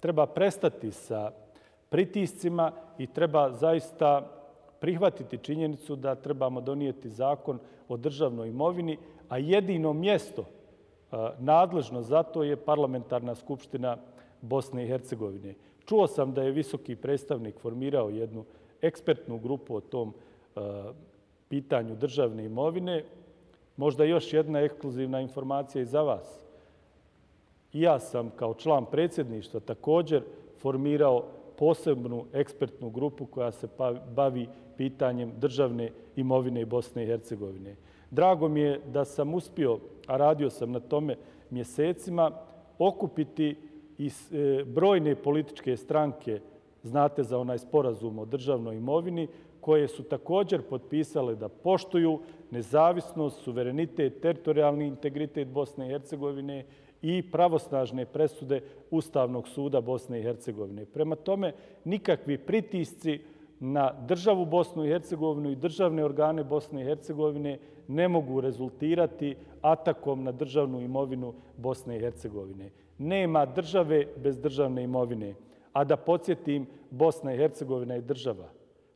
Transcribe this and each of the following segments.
treba prestati sa pritiscima i treba zaista prihvatiti činjenicu da trebamo donijeti zakon o državnoj imovini, a jedino mjesto e, nadležno za to je parlamentarna skupština Bosne i Hercegovine. Čuo sam da je visoki predstavnik formirao jednu ekspertnu grupu o tom e, pitanju državne imovine. Možda još jedna ekskluzivna informacija i za vas. Ja sam kao član predsjedništva također formirao posebnu ekspertnu grupu koja se pa, bavi pitanjem državne imovine Bosne i Hercegovine. Drago mi je da sam uspio, a radio sam na tome mjesecima, okupiti i e, brojne političke stranke, znate za onaj sporazum o državnoj imovini, koje su također potpisale da poštuju nezavisnost, suverenitet, teritorijalni integritet Bosne i Hercegovine i pravosnažne presude Ustavnog suda Bosne i Hercegovine. Prema tome, nikakvi pritisci na državu Bosnu i Hercegovinu i državne organe Bosne i Hercegovine ne mogu rezultirati atakom na državnu imovinu Bosne i Hercegovine. Nema države bez državne imovine. A da podsjetim, Bosna i Hercegovina je država,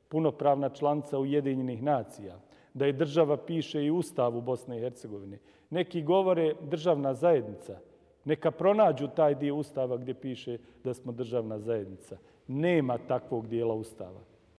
punopravna članca Ujedinjenih nacija, da je država piše i Ustav u Bosne i Hercegovine. Neki govore državna zajednica. Neka pronađu taj dio Ustava gdje piše da smo državna zajednica. Nema takvog dijela Ustava.